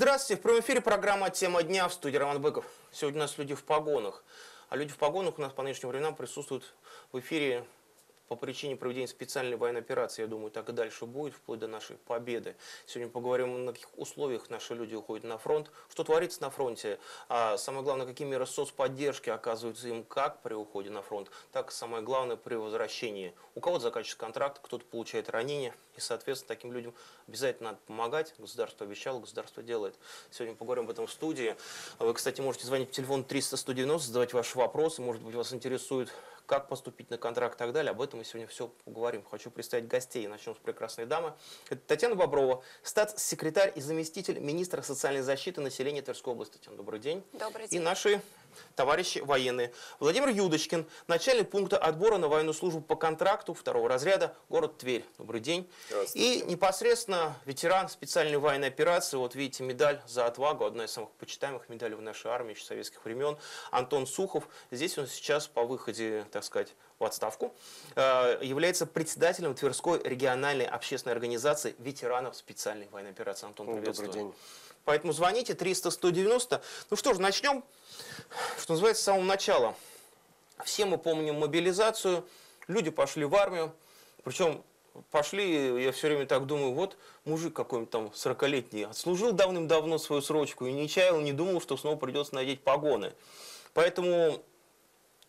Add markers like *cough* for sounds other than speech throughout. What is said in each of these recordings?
Здравствуйте, в прямом эфире программа «Тема дня» в студии Роман Быков. Сегодня у нас люди в погонах. А люди в погонах у нас по нынешним временам присутствуют в эфире по причине проведения специальной военной операции, я думаю, так и дальше будет, вплоть до нашей победы. Сегодня поговорим, на каких условиях наши люди уходят на фронт, что творится на фронте, а самое главное, какие меры соцподдержки оказываются им как при уходе на фронт, так и самое главное при возвращении. У кого-то заканчивается контракт, кто-то получает ранение, и, соответственно, таким людям обязательно надо помогать. Государство обещало, государство делает. Сегодня поговорим об этом в студии. Вы, кстати, можете звонить по телефону 300-190, задавать ваши вопросы, может быть, вас интересует как поступить на контракт и так далее. Об этом мы сегодня все поговорим. Хочу представить гостей. Начнем с прекрасной дамы. Это Татьяна Боброва, статс-секретарь и заместитель министра социальной защиты населения Тверской области. Татьяна, добрый день. Добрый день. И наши товарищи военные. Владимир Юдочкин, начальник пункта отбора на военную службу по контракту второго разряда, город Тверь. Добрый день. И непосредственно ветеран специальной военной операции, вот видите, медаль за отвагу, одна из самых почитаемых медалей в нашей армии еще советских времен, Антон Сухов. Здесь он сейчас по выходе, так сказать, в отставку, э, является председателем Тверской региональной общественной организации ветеранов специальной военной операции. Антон, приветствую. Добрый день. Поэтому звоните 300-190. Ну что же, начнем, что называется, с самого начала. Все мы помним мобилизацию, люди пошли в армию, причем пошли, я все время так думаю, вот мужик какой-нибудь там 40-летний, отслужил давным-давно свою срочку и не чаял, не думал, что снова придется надеть погоны. Поэтому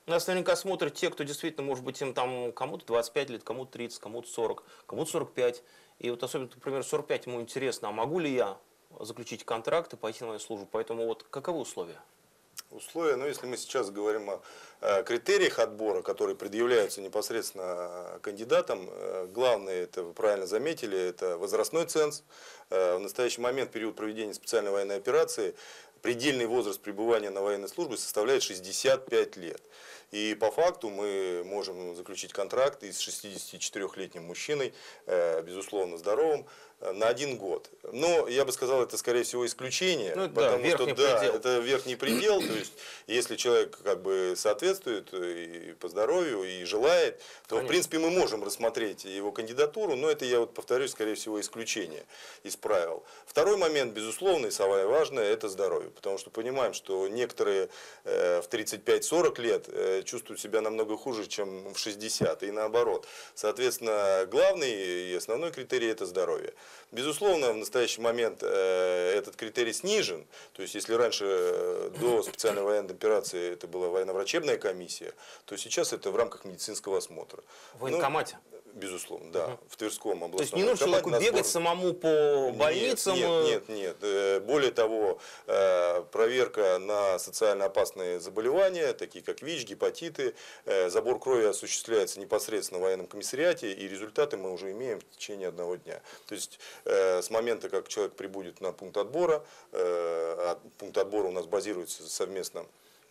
нас наверняка смотрят те, кто действительно, может быть, им там кому-то 25 лет, кому-то 30, кому-то 40, кому-то 45. И вот особенно, например, 45 ему интересно, а могу ли я заключить контракт и пойти на военную службу. Поэтому вот каковы условия? Условия, ну если мы сейчас говорим о, о критериях отбора, которые предъявляются непосредственно кандидатам, э, главное, это вы правильно заметили, это возрастной ценз. Э, в настоящий момент, период проведения специальной военной операции, предельный возраст пребывания на военной службе составляет 65 лет. И по факту мы можем заключить контракт и с 64-летним мужчиной, э, безусловно здоровым, э, на один год. Но я бы сказал, это скорее всего исключение, ну, потому да, что да, это верхний предел. То есть, если человек как бы соответствует и по здоровью и желает, то Конечно. в принципе мы можем рассмотреть его кандидатуру, но это я вот повторюсь, скорее всего, исключение из правил. Второй момент, безусловно, и самое важное, это здоровье, потому что понимаем, что некоторые э, в 35-40 лет чувствуют себя намного хуже, чем в 60, и наоборот. Соответственно, главный и основной критерий – это здоровье. Безусловно, в настоящий момент э, этот критерий снижен. То есть, если раньше э, до специальной военной операции это была военно-врачебная комиссия, то сейчас это в рамках медицинского осмотра. В военкомате? Ну, Безусловно, да, угу. в Тверском областном. То есть не нужно человеку бегать самому по больницам? Нет, нет, нет, нет. Э, более того, э, проверка на социально опасные заболевания, такие как ВИЧ, гепатиты, э, забор крови осуществляется непосредственно в военном комиссариате, и результаты мы уже имеем в течение одного дня. То есть с момента, как человек прибудет на пункт отбора, а пункт отбора у нас базируется совместно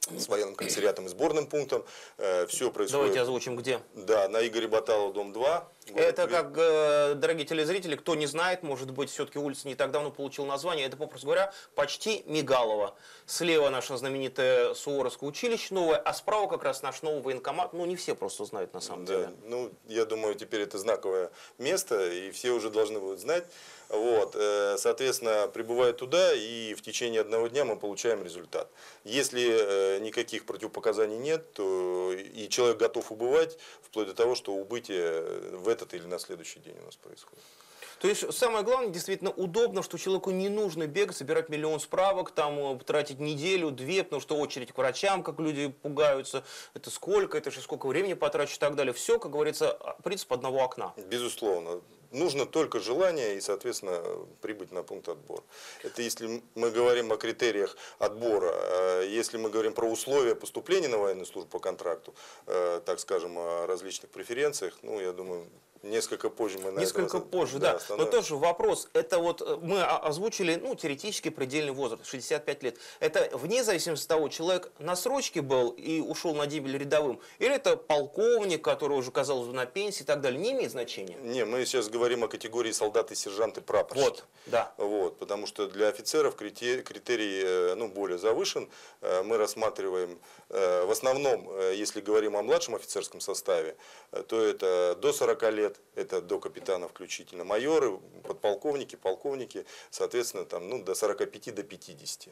с военным комиссариатом и сборным пунктом. Э, Все происходит. Давайте озвучим, где. Да, на Игоря Баталова, дом 2. Это как, э, дорогие телезрители, кто не знает, может быть, все-таки улица не так давно получила название. Это, попросту говоря, почти Мигалова. Слева наше знаменитое Суворовское училище новое, а справа как раз наш новый военкомат. Ну, не все просто знают на самом да, деле. Ну, я думаю, теперь это знаковое место, и все уже должны будут знать. Вот, э, соответственно, прибывая туда, и в течение одного дня мы получаем результат. Если э, никаких противопоказаний нет, то и человек готов убывать, вплоть до того, что убытие в этот или на следующий день у нас происходит. То есть самое главное, действительно удобно, что человеку не нужно бегать, собирать миллион справок, там э, тратить неделю, две, потому что очередь к врачам, как люди пугаются, это сколько, это же сколько времени потрачу и так далее. Все, как говорится, принцип одного окна. Безусловно. Нужно только желание и, соответственно, прибыть на пункт отбора. Это если мы говорим о критериях отбора. А если мы говорим про условия поступления на военную службу по контракту, э, так скажем, о различных преференциях, ну, я думаю, Несколько позже мы на Несколько это позже, да. да. Но тоже вопрос, это вот э, мы озвучили, ну, теоретически предельный возраст, 65 лет. Это вне зависимости от того, человек на срочке был и ушел на дебель рядовым, или это полковник, который уже, казалось бы, на пенсии и так далее, не имеет значения? Не, мы сейчас говорим говорим о категории солдаты, сержанты, прапорщики. Вот, да. Вот, потому что для офицеров критерий, критерий э, ну, более завышен. Э, Мы рассматриваем э, в основном, если говорим о младшем офицерском составе, то это до 40 лет, это до капитана включительно, майоры, подполковники, полковники, соответственно, там, ну, до 45, до 50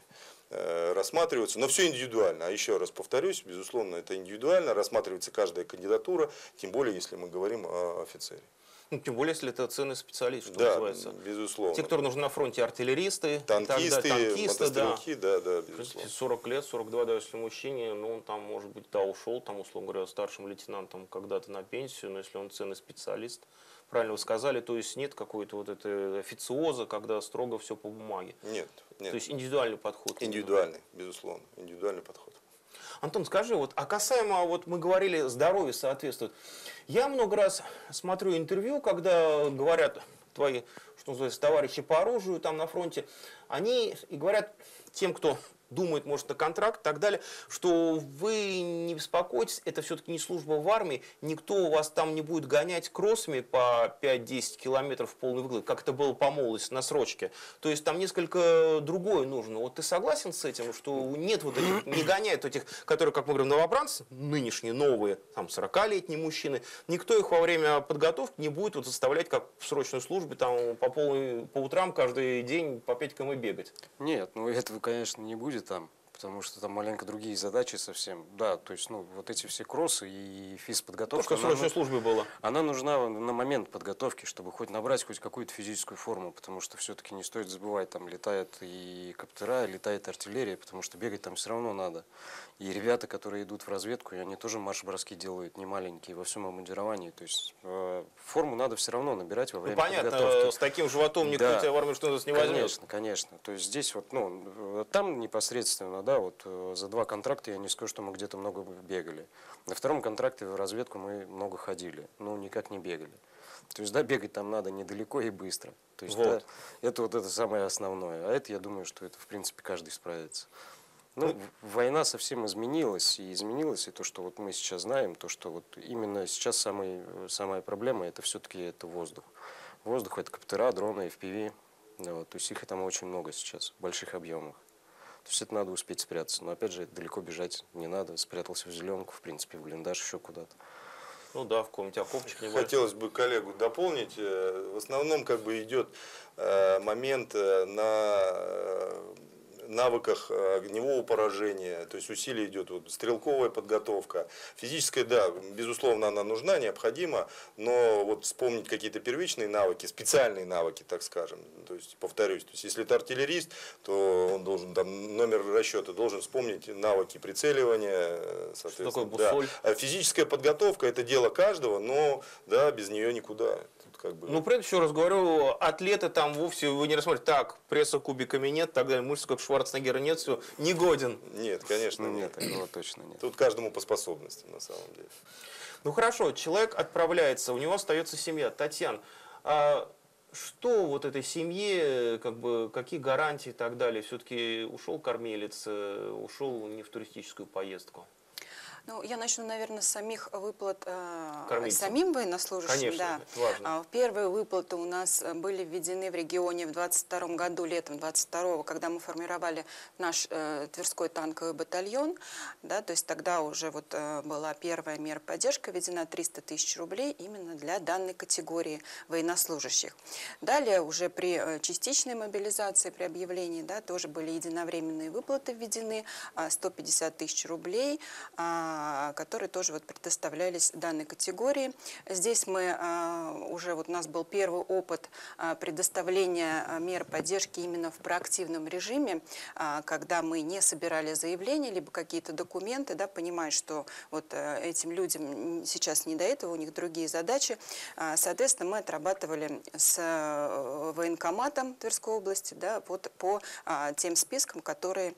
э, рассматриваются. Но все индивидуально. А еще раз повторюсь, безусловно, это индивидуально, рассматривается каждая кандидатура, тем более, если мы говорим о офицере. Ну, тем более, если это ценный специалист, что да, называется. безусловно. Те, кто нужны на фронте, артиллеристы, так далее, Танкисты, танкисты, да. да, да, безусловно. 40 лет, 42, да, если мужчине, ну, он там, может быть, да, ушел, там, условно говоря, старшим лейтенантом когда-то на пенсию, но если он ценный специалист, правильно вы сказали, то есть нет какой-то вот этой официоза, когда строго все по бумаге. Нет, нет. То есть индивидуальный подход. Индивидуальный, безусловно, индивидуальный подход. Антон, скажи, вот, а касаемо, вот мы говорили, здоровье соответствует. Я много раз смотрю интервью, когда говорят твои, что называется, товарищи по оружию там на фронте, они и говорят тем, кто думает, может, на контракт и так далее, что вы не беспокойтесь, это все-таки не служба в армии, никто у вас там не будет гонять кроссами по 5-10 километров в полный выгул, как это было по молодости на срочке. То есть там несколько другое нужно. Вот ты согласен с этим, что нет вот этих, не гоняют этих, которые, как мы говорим, новобранцы, нынешние, новые, там 40-летние мужчины, никто их во время подготовки не будет вот заставлять, как в срочной службе, там по, полной, по утрам каждый день по 5 км бегать. Нет, ну этого, конечно, не будет там, потому что там маленько другие задачи совсем. Да, то есть, ну, вот эти все кроссы и То, физподготовка, она, срочной службе было. она нужна на момент подготовки, чтобы хоть набрать хоть какую-то физическую форму, потому что все-таки не стоит забывать, там летают и коптера, летает артиллерия, потому что бегать там все равно надо. И ребята, которые идут в разведку, и они тоже марш-броски делают не маленькие во всем обмундировании. То есть э, форму надо все равно набирать во Ну, время понятно, подготовки. с таким животом никто Да. тебя в армию что не возьмет. Конечно, конечно. То есть здесь вот, ну, э, там непосредственно, да, вот э, за два контракта я не скажу, что мы где-то много бегали. На втором контракте в разведку мы много ходили, ну, никак не бегали. То есть, да, бегать там надо недалеко и быстро. То есть, Вот. да, это вот это самое основное. А это, я думаю, что это, в принципе, каждый справится. Ну, в- война совсем изменилась, и изменилось и то, что вот мы сейчас знаем, то, что вот именно сейчас самый, самая проблема, это все-таки это воздух. Воздух – это коптера, дроны, FPV, да, вот, то есть их там очень много сейчас, в больших объемах. То есть это надо успеть спрятаться. Но опять же, далеко бежать не надо. Спрятался в зеленку, в принципе, в блиндаж, еще куда-то. Ну да, в каком-нибудь окопчик небольшой. Хотелось бы коллегу дополнить. Э, В основном как бы идет э, момент э, на навыках э, огневого поражения, то есть усилие идет вот, стрелковая подготовка. Физическая, да, безусловно, она нужна, необходима, но вот вспомнить какие-то первичные навыки, специальные навыки, так скажем, то есть, повторюсь, то есть, если это артиллерист, то он должен, там, номер расчета должен вспомнить навыки прицеливания, э, соответственно. такое да. А физическая подготовка – это дело каждого, но, да, без нее никуда. Как бы... Ну, прежде еще раз говорю, атлеты там вовсе вы не рассмотрите, так, пресса кубиками нет, так далее, мышц как Шварценеггера нет, все, не годен. Нет, конечно, Ну, нет. нет, такого точно нет. Тут каждому по способностям, на самом деле. Ну хорошо, человек отправляется, у него остается семья. Татьяна, а что вот этой семье, как бы, какие гарантии и так далее? Все-таки ушел кормилец, э, ушел не в туристическую поездку. Ну, я начну, наверное, с самих выплат э, Кормильцам. самим военнослужащим. Конечно, да. это важно. А, Первые выплаты у нас э, были введены в регионе в 22 году, летом 22 когда мы формировали наш э, Тверской танковый батальон. Да, то есть тогда уже вот э, была первая мера поддержки введена 300 тысяч рублей именно для данной категории военнослужащих. Далее уже при э, частичной мобилизации, при объявлении, да, тоже были единовременные выплаты введены, а, 150 тысяч рублей, а, которые тоже вот предоставлялись данной категории. Здесь мы а, уже, вот у нас был первый опыт а, предоставления а, мер поддержки именно в проактивном режиме, а, когда мы не собирали заявления, либо какие-то документы, да, понимая, что вот э, этим людям сейчас не до этого, у них другие задачи. А, Соответственно, мы отрабатывали с э, военкоматом Тверской области да, вот по а, тем спискам, которые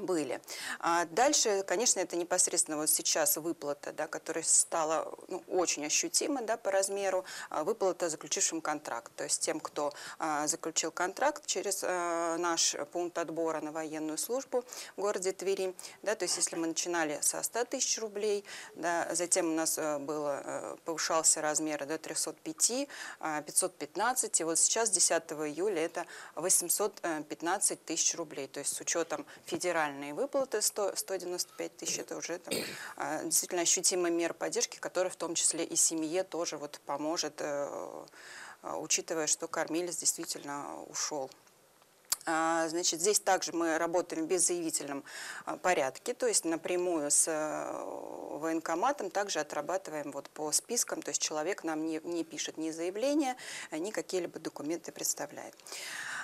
были. А дальше, конечно, это непосредственно вот сейчас выплата, да, которая стала ну, очень ощутима да, по размеру, а, выплата заключившим контракт. То есть тем, кто а, заключил контракт через а, наш пункт отбора на военную службу в городе Твери. Да, то есть если мы начинали со 100 тысяч рублей, да, затем у нас а, было, а, повышался размер до 305, а, 515, и вот сейчас 10 июля это 815 тысяч рублей. То есть с учетом федерального социальные выплаты 100, 195 тысяч, это уже там, а, действительно ощутимая мера поддержки, которая в том числе и семье тоже вот поможет, э, а, учитывая, что кормилец действительно ушел. А, значит, здесь также мы работаем в беззаявительном порядке, то есть напрямую с э, военкоматом также отрабатываем вот по спискам, то есть человек нам не, не пишет ни заявления, ни какие-либо документы представляет.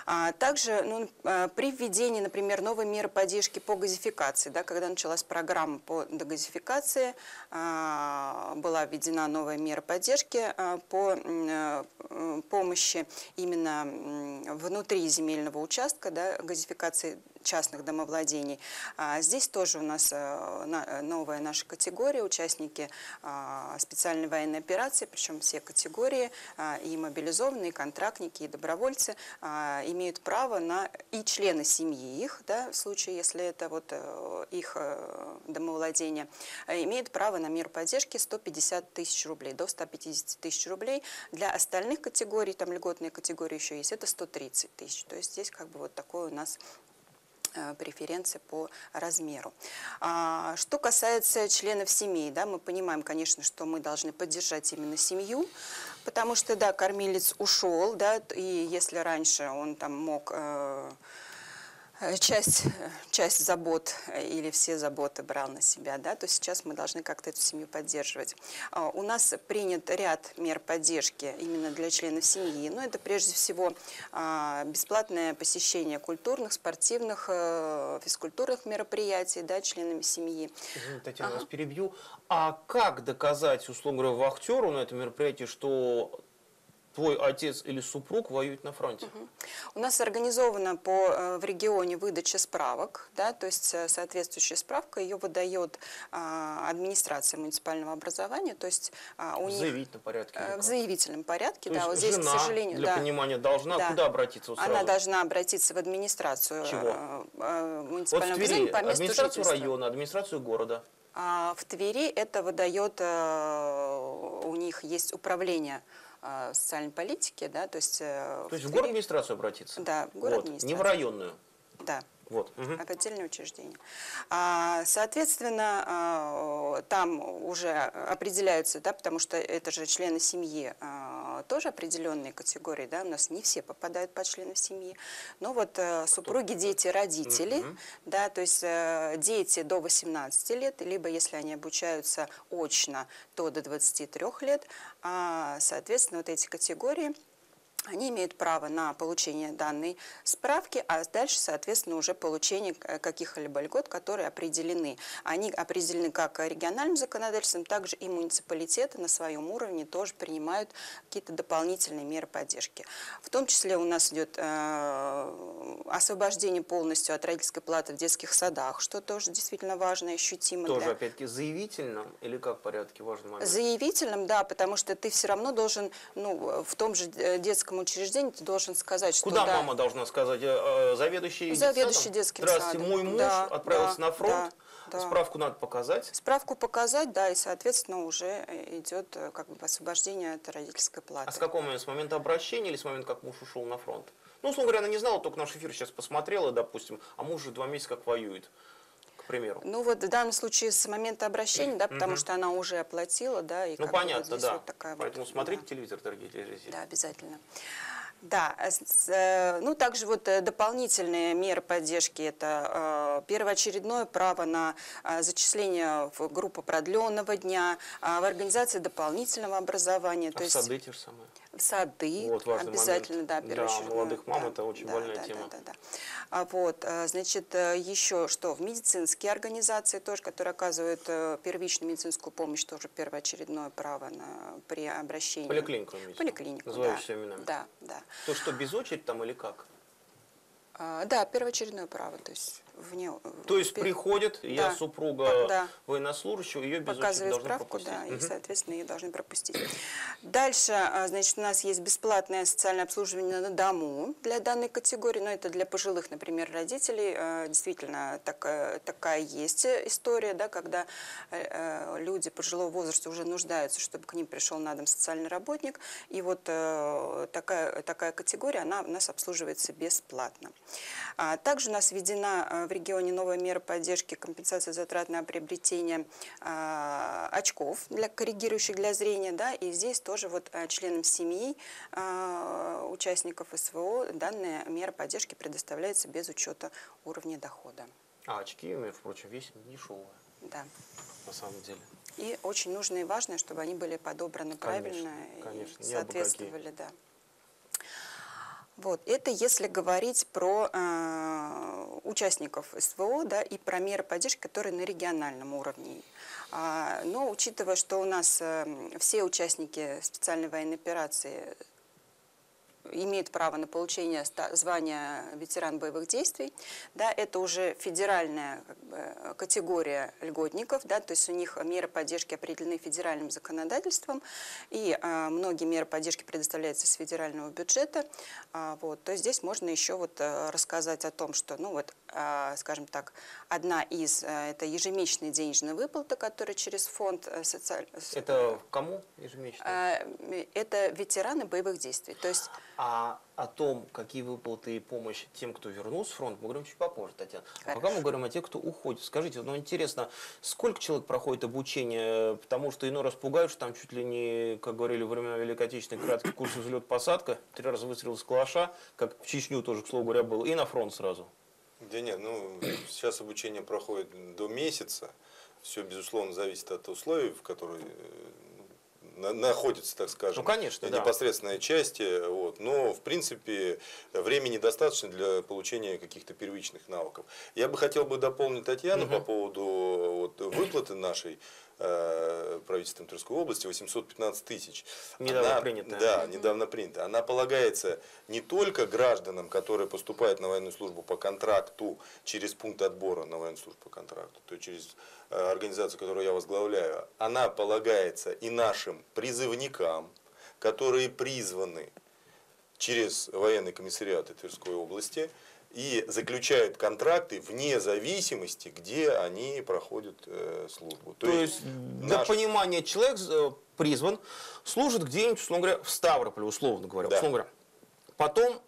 А также ну, а, при введении, например, новой меры поддержки по газификации, да, когда началась программа по дегазификации, а, была введена новая мера поддержки по помощи именно внутри земельного участка, да, газификации частных домовладений. Здесь тоже у нас новая наша категория, участники специальной военной операции, причем все категории, и мобилизованные, и контрактники, и добровольцы, имеют право на, и члены семьи их, да, в случае, если это вот э, их э, домовладение, имеют право на меру поддержки 150 тысяч рублей, до 150 тысяч рублей. Для остальных категорий, там льготные категории еще есть, это 130 тысяч. То есть здесь как бы вот такой у нас Э, преференции по размеру. А, что касается членов семей, да, мы понимаем, конечно, что мы должны поддержать именно семью, потому что, да, кормилец ушел, да, и если раньше он там мог э, часть, часть забот э, или все заботы брал на себя, да, то сейчас мы должны как-то эту семью поддерживать. А, у нас принят ряд мер поддержки именно для членов семьи. Но это прежде всего а, бесплатное посещение культурных, спортивных, э, физкультурных мероприятий да, членами семьи. Извините, Татьяна, ага. вас перебью. А как доказать, условно говоря, вахтеру на этом мероприятии, что твой отец или супруг воюет на фронте? Угу. У нас организована по, э, в регионе выдача справок, да, то есть э, соответствующая справка, ее выдает а, администрация муниципального образования, то есть а, у в них... заявительном порядке? В заявительном порядке, то да, вот здесь, жена, к сожалению... для да, понимания, должна да, куда обратиться сразу? Она должна обратиться в администрацию Чего? муниципального вот в Твери, по месту администрацию района, администрацию города. А в Твери это выдает, у них есть управление социальной политики, да, то есть... Э, то есть в, в город администрацию обратиться? Да, в город вот, Не в районную? Да. Вот. Угу. Это отдельное учреждение. А, соответственно, а, там уже определяются, да, потому что это же члены семьи, тоже определенные категории, да, у нас не все попадают под членов семьи, но вот э, супруги, дети, родители, угу. да, то есть э, дети до 18 лет, либо если они обучаются очно, то до 23 лет, а, соответственно, вот эти категории они имеют право на получение данной справки, а дальше, соответственно, уже получение каких-либо льгот, которые определены. Они определены как региональным законодательством, также и муниципалитеты на своем уровне тоже принимают какие-то дополнительные меры поддержки. В том числе у нас идет э, освобождение полностью от родительской платы в детских садах, что тоже действительно важно и ощутимо. Тоже, для... опять-таки, заявительным или как в порядке важный момент? Заявительным, да, потому что ты все равно должен ну, в том же э, детском детском учреждении ты должен сказать, что Куда да, мама должна сказать? Э, э, заведующий, заведующий детским Здравствуйте, садом. мой муж да, отправился да, на фронт. Да, Справку надо показать. Справку показать, да, и, соответственно, уже идет э, как бы освобождение от родительской платы. А с какого момента? С момента обращения или с момента, как муж ушел на фронт? Ну, условно говоря, она не знала, только наш эфир сейчас посмотрела, допустим, а муж уже два месяца как воюет к примеру? Ну вот в данном случае с момента обращения, да, потому что она уже оплатила, да, и ну понятно, вот да. Вот такая Поэтому вот, смотрите да. телевизор, дорогие телезрители. Да, обязательно. Да, э, ну также вот э, дополнительные меры поддержки – это э, первоочередное право на зачисление в группу продленного дня, в организации дополнительного образования. А то в есть, сады те же самые? В сады вот, обязательно, момент. да, Для молодых мам да, это очень да, больная да, тема. Да, да, да. А вот, значит, еще что, в медицинские организации тоже, которые оказывают первичную медицинскую помощь, тоже первоочередное право на, при обращении. Поликлинику. Поликлинику, да. именами. Да, да. То, что без очередь там или как? А, да, первоочередное право. То есть вне... То есть приходит, я Да. супруга Да. военнослужащего, ее без показывает справку, пропустить. да, и, Мгм. соответственно, ее должны пропустить. Дальше, а, значит, у нас есть бесплатное социальное обслуживание на дому для данной категории, но это для пожилых, например, родителей. А, Действительно, такая, такая есть история, да, когда э, э, люди пожилого возраста уже нуждаются, чтобы к ним пришел на дом социальный работник, и вот э, такая, такая категория, она у нас обслуживается бесплатно. А Также у нас введена э, в регионе новая мера поддержки компенсации затрат на приобретение а, очков для коррегирующих для зрения, да, и здесь тоже вот а, членам семьи а, участников СВО данная мера поддержки предоставляется без учета уровня дохода. А очки, между прочим, весят дешевые, Да. на самом деле. И очень нужно и важно, чтобы они были подобраны Конечно, правильно конечно, и соответствовали, да. Вот, это если говорить про э, участников СВО, да, и про меры поддержки, которые на региональном уровне. А, но учитывая, что у нас э, все участники специальной военной операции имеют право на получение звания ветеран боевых действий. Да, это уже федеральная как бы, категория льготников, да, то есть у них меры поддержки определены федеральным законодательством, и а, многие меры поддержки предоставляются с федерального бюджета. А, вот, то есть здесь можно еще вот, а, рассказать о том, что, ну вот, а, скажем так, одна из а, это ежемесячные денежные выплаты, которые через фонд э, социаль... Это кому ежемесячно? А, это ветераны боевых действий. То есть А о том, какие выплаты и помощь тем, кто вернулся с фронта, мы говорим чуть попозже, Татьяна. А Хорошо. пока мы говорим о тех, кто уходит. Скажите, ну интересно, сколько человек проходит обучение, потому что иной раз пугают, что там чуть ли не, как говорили во времена Великой Отечественной, краткий курс взлет-посадка, три раза выстрел из калаша, как в Чечню тоже, к слову говоря, был, и на фронт сразу. Да нет, ну сейчас обучение проходит до месяца. Все, безусловно, зависит от условий, в которых э, на- находится, так скажем, Ну, конечно, да. непосредственная часть. э, Вот. Но, в принципе, времени достаточно для получения каких-то первичных навыков. Я бы хотел бы дополнить Татьяну по поводу вот, выплаты нашей э, правительством Тверской области 815 тысяч. Недавно Она- принятая. Да, недавно принята. Она полагается не только гражданам, которые поступают на военную службу по контракту через пункт отбора на военную службу по контракту, то есть через э, организацию, которую я возглавляю, она полагается и нашим призывникам, которые призваны через военный комиссариат Тверской области и заключают контракты вне зависимости, где они проходят э, службу. То, есть, для наш- понимания, человек э, призван, служит где-нибудь, условно говоря, в Ставрополе, условно говоря. Да. условно говоря. Потом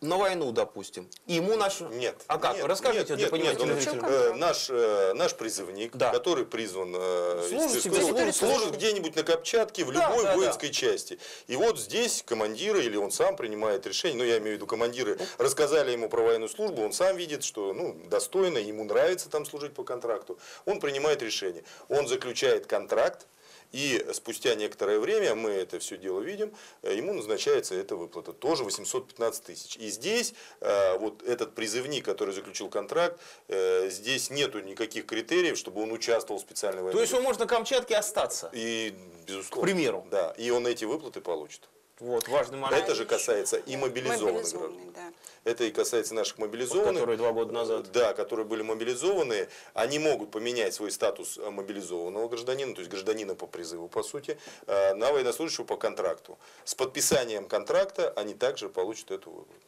на войну, допустим. И ему наш... Нет. А как? Нет, Расскажите нет, для нет, понимания нет. Контракт. э, наш, э, наш призывник, Да. который призван э, Служит себе, служит, служит где-нибудь на Камчатке в Да, любой да, да. воинской части. И вот здесь командиры или он сам принимает решение, ну я имею в виду командиры, рассказали ему про военную службу, он сам видит, что ну, достойно, ему нравится там служить по контракту, он принимает решение. Он заключает контракт, и спустя некоторое время, мы это все дело видим, э, ему назначается эта выплата, тоже 815 тысяч. И здесь э, вот этот призывник, который заключил контракт, э, здесь нету никаких критериев, чтобы он участвовал в специальной войне. То есть он может на Камчатке остаться. И, безусловно. К примеру. Да, и он эти выплаты получит. Вот, важный момент. Это же касается и мобилизованных граждан. да. Это и касается наших мобилизованных. которые два года назад. Да, которые были мобилизованы. Они могут поменять свой статус э, мобилизованного гражданина, то есть гражданина по призыву, по сути, э, на военнослужащего по контракту. С подписанием контракта они также получат эту выплату.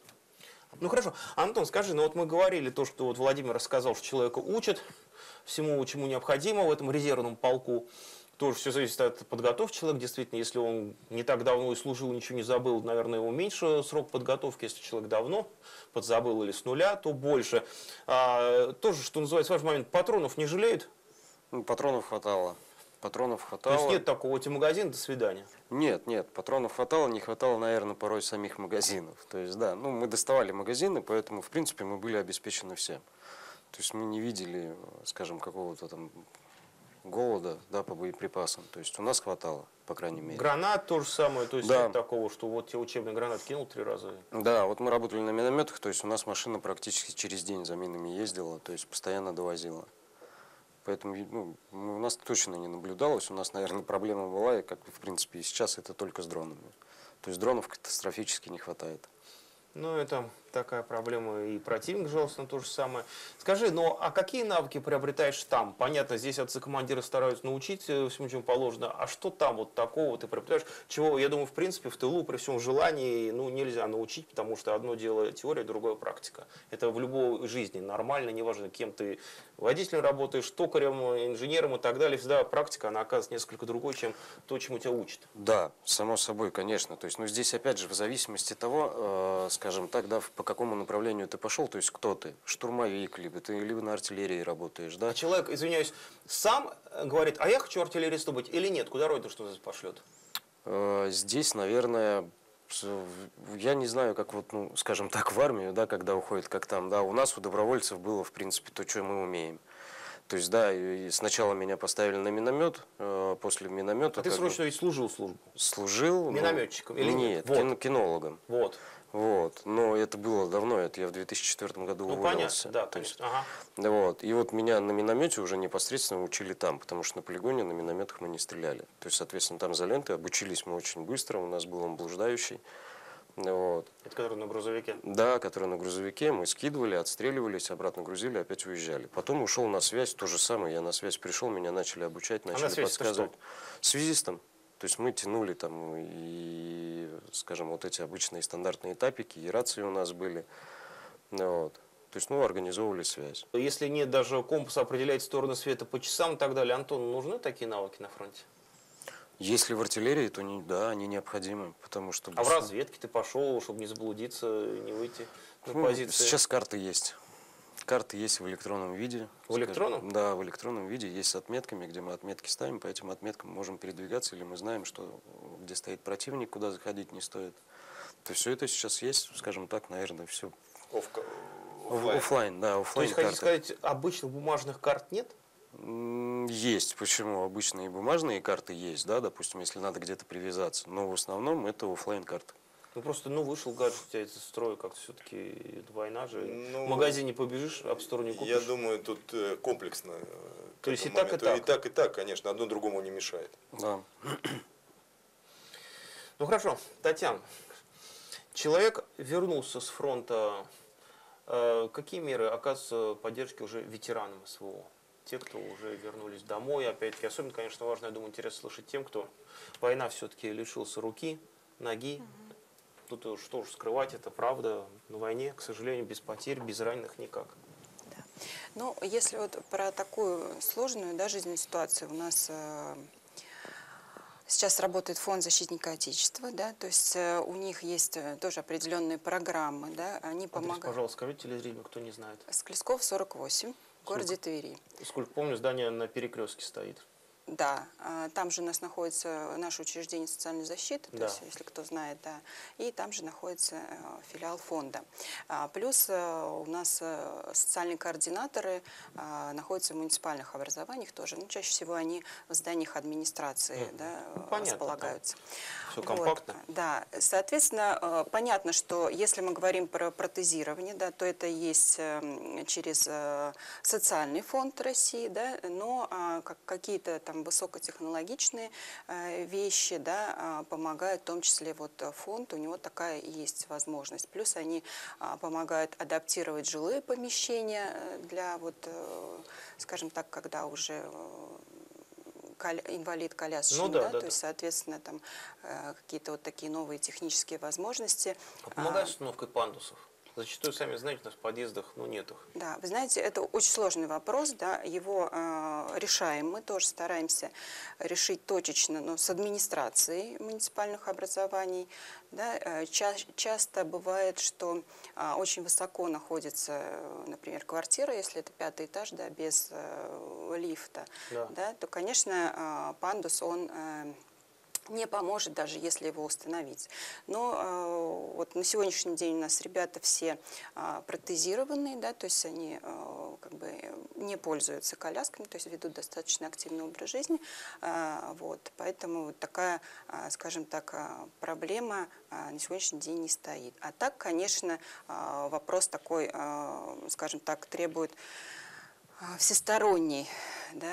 Ну хорошо. Антон, скажи, ну вот мы говорили то, что вот Владимир рассказал, что человека учат всему, чему необходимо в этом резервном полку. Тоже все зависит от подготовки человека. Действительно, если он не так давно и служил, ничего не забыл, наверное, его меньше срок подготовки. Если человек давно подзабыл или с нуля, то больше. А, тоже, что называется, важный момент, патронов не жалеют? Ну, патронов хватало. Патронов То хватало. есть нет такого, эти магазин, до свидания. Нет, нет, патронов хватало, не хватало, наверное, порой самих магазинов. То есть, да, ну, мы доставали магазины, поэтому, в принципе, мы были обеспечены всем. То есть мы не видели, скажем, какого-то там голода, да, по боеприпасам. То есть у нас хватало, по крайней мере. Гранат то же самое, то есть Да. нет такого, что вот тебе учебный гранат кинул три раза. Да, вот мы работали на минометах, то есть у нас машина практически через день за минами ездила, то есть постоянно довозила. Поэтому ну, у нас точно не наблюдалось, у нас, наверное, проблема была, и как в принципе и сейчас, это только с дронами. То есть дронов катастрофически не хватает. Ну, это такая проблема, и противник жаловался на то же самое. Скажи, ну а какие навыки приобретаешь там? Понятно, здесь отцы-командиры стараются научить э, всему, чему положено, а что там вот такого ты приобретаешь, чего, я думаю, в принципе, в тылу при всем желании, ну, нельзя научить, потому что одно дело теория, другое практика. Это в любой жизни нормально, неважно, кем ты водителем работаешь, токарем, инженером и так далее, всегда практика, она оказывается несколько другой, чем то, чему тебя учат. Да, само собой, конечно. То есть, ну, здесь, опять же, в зависимости того, э, скажем так, да, в- по какому направлению ты пошел, то есть, кто ты, штурмовик, либо ты либо на артиллерии работаешь, да? А человек, извиняюсь, сам э, говорит, а я хочу артиллеристом быть или нет? Куда родину что пошлет? Э, Здесь, наверное, я не знаю, как вот, ну, скажем так, в армию, да, когда уходит, как там, да, у нас у добровольцев было, в принципе, то, что мы умеем. То есть, да, и сначала меня поставили на миномет, э, после миномета А ты как бы срочно ведь служил службу. служил. ну, Минометчиком или нет? нет? Вот. кин- кинологом. Вот. Вот, но это было давно, это я в 2004 году Ну, уволился. понятно, да, То есть. Ага. вот, и вот меня на миномете уже непосредственно учили там, потому что на полигоне на минометах мы не стреляли. То есть, соответственно, там за лентой обучились мы очень быстро, у нас был он блуждающий. Вот. Это который на грузовике. Да, который на грузовике, мы скидывали, отстреливались, обратно грузили, опять уезжали. Потом ушел на связь, то же самое, я на связь пришел, меня начали обучать, А на начали связь это подсказывать. Связистом. То есть мы тянули там и, скажем, вот эти обычные стандартные этапики, и рации у нас были. Вот. То есть, ну, организовывали связь. Если нет даже компаса определять стороны света по часам и так далее, Антон, нужны такие навыки на фронте? Если в артиллерии, то не, да, они необходимы, потому что... А в разведке ты пошел, чтобы не заблудиться, не выйти на Ну, позиции? Сейчас карты есть. Карты есть в электронном виде. В электронном? Да, в электронном виде есть с отметками, где мы отметки ставим, по этим отметкам можем передвигаться, или мы знаем, что где стоит противник, куда заходить не стоит. То есть все это сейчас есть, скажем так, наверное, все. Офка- Оффлайн, оффлайн. да, То оффлайн есть, хотите сказать, обычных бумажных карт нет? Есть, почему? Обычные бумажные карты есть, да, допустим, если надо где-то привязаться. Но в основном это оффлайн карты. Ну просто, ну, вышел гаджет у тебя из строя, как-то все-таки война же. Ну, в магазине побежишь, об сторону не купишь. Я думаю, тут э, комплексно. э, То есть и так, и так. И так, и так, конечно. Одно другому не мешает. Да. *clears throat* Ну хорошо, Татьяна, человек вернулся с фронта. Э, Какие меры оказываются поддержки уже ветеранам СВО? Те, кто уже вернулись домой, опять-таки, особенно, конечно, важно, я думаю, интересно слышать тем, кто война все-таки лишился руки, ноги. Тут уж что уж скрывать, это правда. На войне, к сожалению, без потерь, без раненых никак. Ну, если вот про такую сложную да, жизненную ситуацию, у нас э, сейчас работает фонд защитника Отечества, да, то есть э, у них есть э, тоже определенные программы, да, они Адрес, помогают. пожалуйста, скажите телезрителям, кто не знает. Склесков 48, в городе Твери. Сколько помню, здание на перекрестке стоит. Да, а, там же у нас находится наше учреждение социальной защиты, то Да. есть, если кто знает, да, и там же находится э, филиал фонда. А, Плюс э, у нас э, социальные координаторы а, находятся в муниципальных образованиях тоже. Ну, чаще всего они в зданиях администрации Мгм. да, Ну, понятно, располагаются. Все Вот, компактно. да, соответственно, понятно, что если мы говорим про протезирование, да, то это есть через социальный фонд России, да, но как- какие-то там высокотехнологичные э, вещи да, а, помогают, в том числе вот э, фонд, у него такая есть возможность. Плюс они а, помогают адаптировать жилые помещения э, для вот, скажем так, когда уже э, коля- инвалид-колясочник, Ну да, да, да, то есть, соответственно, там э, какие-то вот такие новые технические возможности. А помогает с установкой пандусов? Зачастую, сами знаете, у нас в подъездах, ну, нет их. Да, вы знаете, это очень сложный вопрос, да, его э, решаем, мы тоже стараемся решить точечно, но с администрацией муниципальных образований, да, э, ча- часто бывает, что а, очень высоко находится, э, например, квартира, если это пятый этаж, да, без э, лифта, Да. да, то, конечно, э, пандус, он э, не поможет, даже если его установить. Но э, вот на сегодняшний день у нас ребята все а, протезированные, да, то есть они э, как бы не пользуются колясками, то есть ведут достаточно активный образ жизни. А, вот, поэтому вот такая, а, скажем так, проблема а, на сегодняшний день не стоит. А так, конечно, а, вопрос такой, а, скажем так, требует всесторонней да,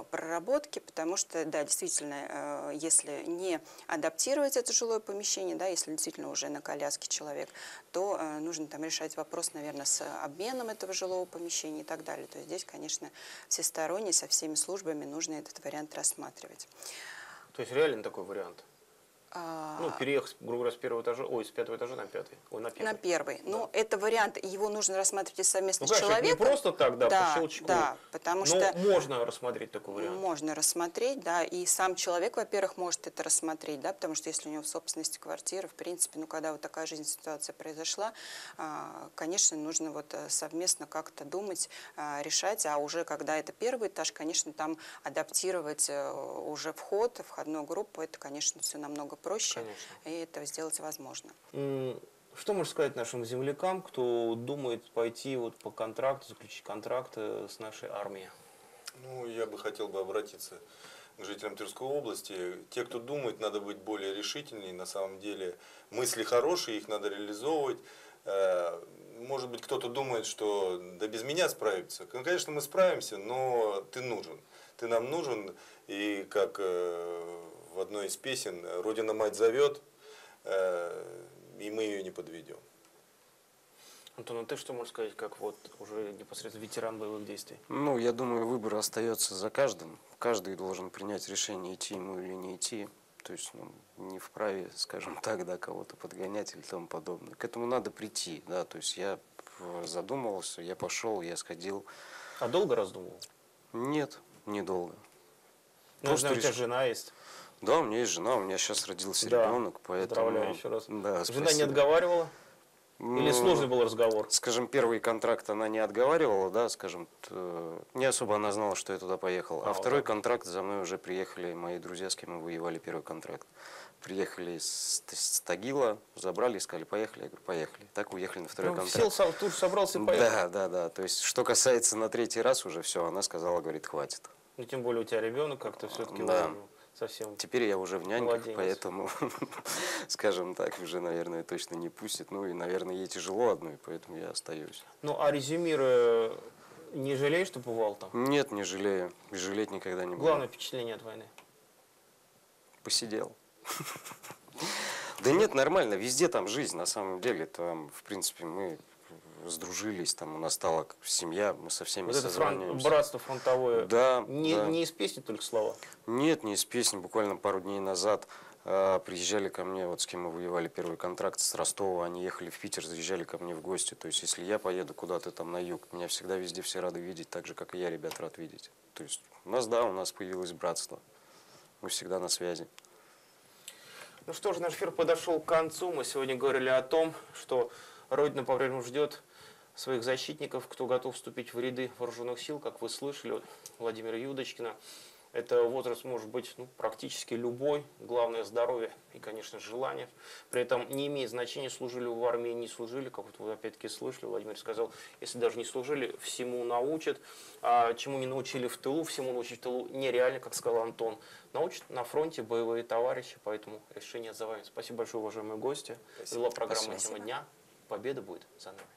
э, проработки, потому что, да, действительно, э, если не адаптировать это жилое помещение, да, если действительно уже на коляске человек, то нужно там решать вопрос, наверное, с обменом этого жилого помещения и так далее. То есть здесь, конечно, всесторонне, со всеми службами нужно этот вариант рассматривать. То есть реален такой вариант? А, Ну, переехать, грубо говоря, с первого этажа, ой, с пятого этажа на пятый. Ой, на первый. На первый. Ну, это вариант, его нужно рассматривать совместно Ну, с конечно, не человеком. просто так, да, да, по щелчку. Да, потому Но что можно рассмотреть такой вариант. можно рассмотреть, да, и сам человек, во-первых, может это рассмотреть, да, потому что если у него в собственности квартира, в принципе, ну, когда вот такая жизненная ситуация произошла, а, конечно, нужно вот э, совместно как-то думать, а, решать, а уже когда это первый этаж, конечно, там адаптировать э, уже вход, входную группу, это, конечно, все намного проще, Конечно. и это сделать возможно. Что можешь сказать нашим землякам, кто думает пойти вот по контракту, заключить контракт э, с нашей армией? Ну, я бы хотел бы обратиться к жителям Тверской области. Те, кто думает, надо быть более решительнее. На самом деле мысли хорошие, их надо реализовывать. Э, Может быть, кто-то думает, что да без меня справиться. Ну, конечно, мы справимся, но ты нужен. Ты нам нужен. И как э, в одной из песен «Родина мать зовет», э, и мы ее не подведем. Антон, а ты что можешь сказать, как вот уже непосредственно ветеран боевых действий? Ну, я думаю, выбор остается за каждым. Каждый должен принять решение, идти ему или не идти. То есть ну, не вправе, скажем *laughs* так, да, кого-то подгонять или тому подобное. К этому надо прийти, да. То есть я задумывался, я пошел, я сходил. А долго раздумывал? Нет, недолго. Ну, Просто у тебя реш- жена есть. Да, у меня есть жена, у меня сейчас родился Да, ребенок, поэтому... Поздравляю еще раз. Да, Жена не спасибо. отговаривала? Или Ну, сложный был разговор? Скажем, первый контракт она не отговаривала, да, скажем, не особо она знала, что я туда поехал. А, А, второй так. контракт за мной уже приехали мои друзья, с кем мы воевали первый контракт. Приехали с, с Тагила, забрали, сказали, поехали. Я говорю, поехали. Так уехали на второй Прям контракт. сел, сам, тут собрался и поехал. Да, да, да. То есть, что касается на третий раз уже все, она сказала, говорит, хватит. Ну, тем более у тебя ребенок как-то все-таки Да. Совсем... Теперь я уже в няньках, Младенец. поэтому, *laughs* скажем так, уже, наверное, точно не пустит. Ну и, наверное, ей тяжело одной, поэтому я остаюсь. Ну, а резюмируя, не жалеешь, что бывал там? Нет, не жалею. Жалеть никогда не буду. Главное впечатление от войны. Посидел. *laughs* Да нет, нормально. Везде там жизнь, на самом деле. Там, в принципе, мы сдружились, там у нас стала семья, мы со всеми Вот это созваниваемся. братство фронтовое. Да, Не, да. не из песни только слова. Нет, не из песни. Буквально пару дней назад а, приезжали ко мне, вот с кем мы воевали первый контракт с Ростова, они ехали в Питер, заезжали ко мне в гости. То есть, если я поеду куда-то там на юг, меня всегда везде все рады видеть, так же, как и я ребят рад видеть. То есть, у нас, да, у нас появилось братство. Мы всегда на связи. Ну что ж, наш эфир подошел к концу. Мы сегодня говорили о том, что Родина по-прежнему ждет своих защитников, кто готов вступить в ряды вооруженных сил, как вы слышали, от Владимира Юдочкина. Это возраст может быть ну, практически любой. Главное здоровье и, конечно, желание. При этом не имеет значения, служили вы в армии, не служили. Как вот вы опять-таки слышали, Владимир сказал, если даже не служили, всему научат. А чему не научили в тылу, всему научить в тылу нереально, как сказал Антон. Научат на фронте боевые товарищи, поэтому решение за вами. Спасибо большое, уважаемые гости. Это была программа Спасибо. «Тема дня». Победа будет за нами.